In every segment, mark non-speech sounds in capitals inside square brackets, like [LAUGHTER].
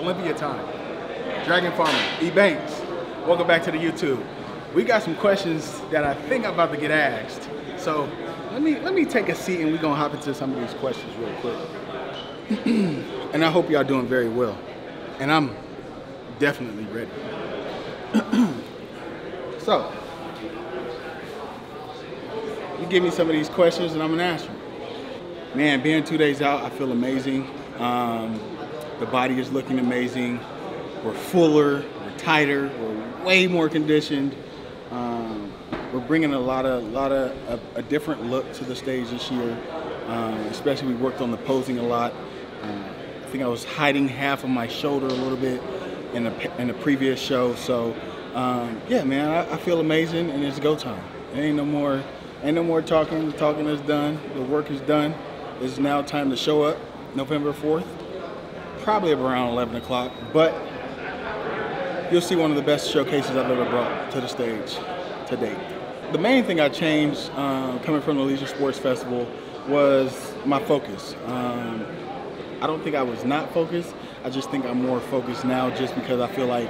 Olympia time. Dragon Pharma, E Banks. Welcome back to the YouTube. We got some questions that I think I'm about to get asked. So let me let me take a seat and we're gonna hop into some of these questions real quick. [CLEARS THROAT] and I hope y'all doing very well. And I'm definitely ready. [CLEARS THROAT] so you give me some of these questions and I'm gonna answer them. Man, being two days out, I feel amazing. Um, the body is looking amazing. We're fuller, we're tighter, we're way more conditioned. Um, we're bringing a lot of, lot of a, a, different look to the stage this year. Um, especially we worked on the posing a lot. Uh, I think I was hiding half of my shoulder a little bit in the in the previous show. So um, yeah, man, I, I, feel amazing, and it's go time. There ain't no more, ain't no more talking. The talking is done. The work is done. It's now time to show up, November 4th, probably around 11 o'clock. But you'll see one of the best showcases I've ever brought to the stage to date. The main thing I changed uh, coming from the Legion Sports Festival was my focus. Um, I don't think I was not focused. I just think I'm more focused now just because I feel like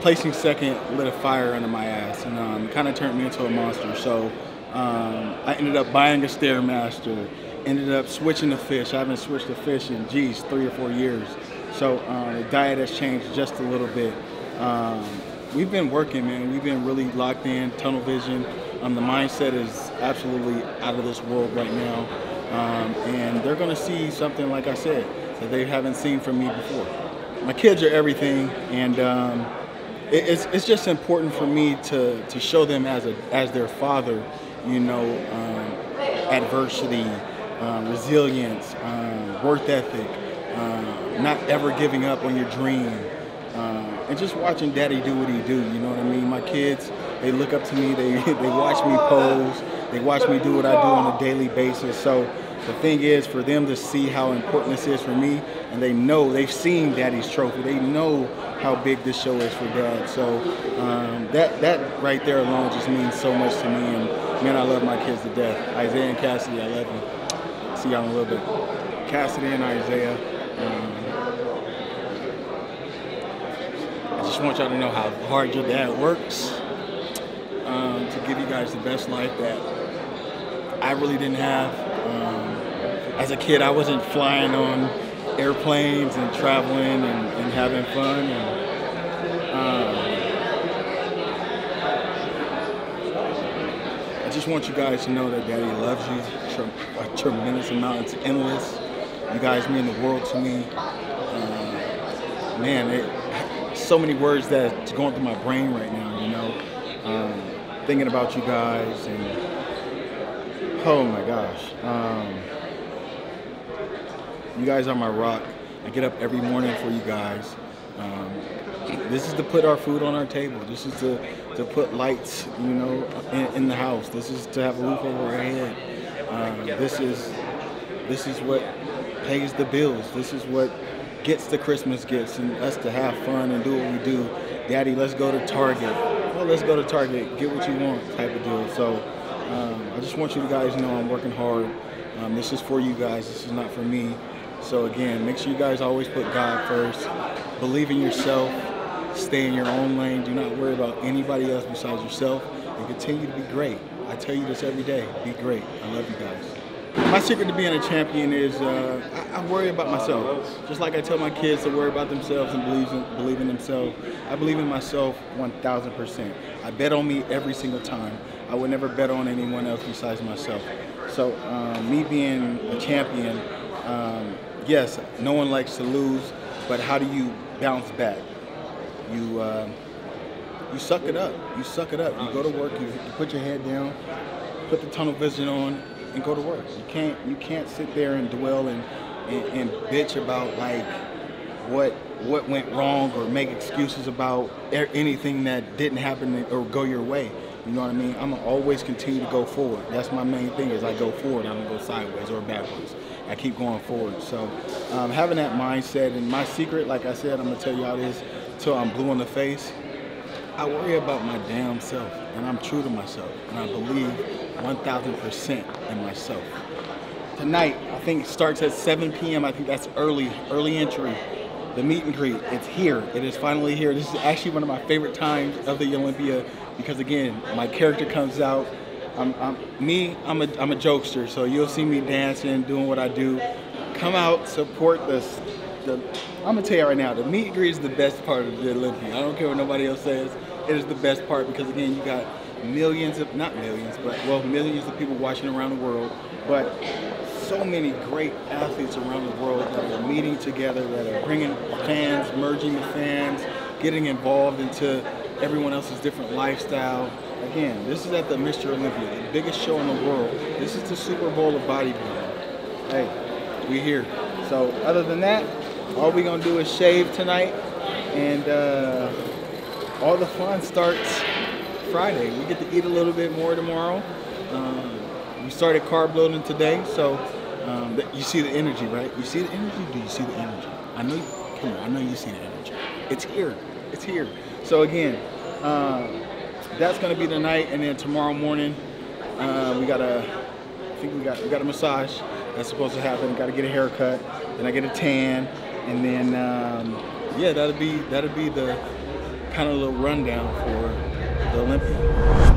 placing second lit a fire under my ass and um, kind of turned me into a monster. So um, I ended up buying a Stairmaster, ended up switching to fish. I haven't switched to fish in, geez, three or four years. So uh, the diet has changed just a little bit. Um, we've been working, man. We've been really locked in, tunnel vision. Um, the mindset is absolutely out of this world right now. Um, and they're going to see something, like I said, that they haven't seen from me before. My kids are everything, and um, it, it's, it's just important for me to, to show them as, a, as their father, you know, um, adversity, um, resilience, um, work ethic, uh, not ever giving up on your dream and just watching daddy do what he do, you know what I mean? My kids, they look up to me, they, [LAUGHS] they watch me pose, they watch me do what I do on a daily basis. So the thing is for them to see how important this is for me, and they know, they've seen daddy's trophy, they know how big this show is for dad. So um, that, that right there alone just means so much to me, and man, I love my kids to death. Isaiah and Cassidy, I love you. See y'all a little bit. Cassidy and Isaiah. Um, just want y'all to know how hard your dad works um, to give you guys the best life that I really didn't have. Um, as a kid, I wasn't flying on airplanes and traveling and, and having fun. And, um, I just want you guys to know that Daddy loves you a tremendous amount. It's endless. You guys mean the world to me. Uh, man, it, so many words that's going through my brain right now, you know. Um, thinking about you guys and oh my gosh. Um, you guys are my rock. I get up every morning for you guys. Um, this is to put our food on our table. This is to, to put lights, you know, in, in the house. This is to have a roof over our head. Uh, this is this is what pays the bills. This is what gets the Christmas gifts and us to have fun and do what we do. Daddy, let's go to Target. Well, let's go to Target, get what you want type of deal. So um, I just want you guys to know I'm working hard. Um, this is for you guys. This is not for me. So again, make sure you guys always put God first. Believe in yourself. Stay in your own lane. Do not worry about anybody else besides yourself. And continue to be great. I tell you this every day. Be great. I love you guys. My secret to being a champion is uh, I, I, worry about myself. Just like I tell my kids to worry about themselves and believe in, believe in themselves. I believe in myself 1,000%. I bet on me every single time. I would never bet on anyone else besides myself. So um, me being a champion, um, yes, no one likes to lose, but how do you bounce back? You uh, you suck it up. You suck it up. You go to work. You, put your head down. Put the tunnel vision on and go to work. You can't you can't sit there and dwell and, and, and bitch about like what what went wrong or make excuses about anything that didn't happen or go your way. You know what I mean? I'm gonna always continue to go forward. That's my main thing is I go forward. I don't go sideways or backwards. I keep going forward. So um, having that mindset and my secret, like I said, I'm gonna tell y'all this till I'm blue in the face. I worry about my damn self and I'm true to myself and I believe 1000% in myself. Tonight, I think it starts at 7 p.m. I think that's early, early entry. the meet and greet. It's here. It is finally here. This is actually one of my favorite times of the Olympia because again, my character comes out. I'm, I'm me. I'm a I'm a jokester, so you'll see me dancing, doing what I do. Come out, support this. The, I'm gonna tell you right now, the meet and greet is the best part of the Olympia. I don't care what nobody else says. It is the best part because again, you got millions of not millions, but well, millions of people watching around the world. But so many great athletes around the world that are meeting together, that are bringing fans, merging the fans, getting involved into everyone else's different lifestyle. Again, this is at the Mr. Olympia, the biggest show in the world. This is the Super Bowl of bodybuilding. Hey, we here. So other than that, all we're gonna do is shave tonight, and uh, all the fun starts Friday. We get to eat a little bit more tomorrow. Um, we started carb loading today, so um, you see the energy, right? You see the energy? Do you see the energy? I know. You, come on, I know you see the energy. It's here. It's here. So again, uh, that's gonna be the night, and then tomorrow morning uh, we got a. I think we got we got a massage that's supposed to happen. Got to get a haircut, then I get a tan, and then um, yeah, that'll be that'll be the kind of little rundown for the Olympia.